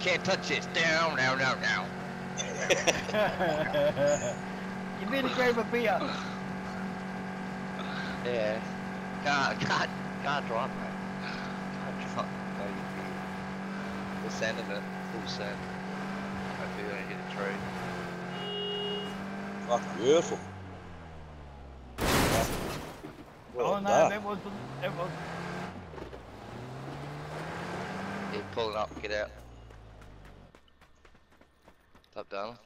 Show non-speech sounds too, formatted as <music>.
Can't touch this. Down, down, down, down. <laughs> you really grab a beer. Yeah. God, God, God, drop can't drive, mate. Can't. No, you'd be. We're sending it. Full send. Hopefully we don't hit a tree. Fucking beautiful. Oh, well oh no, done. that wasn't. That was. Yeah, pulling up, get out. Top down.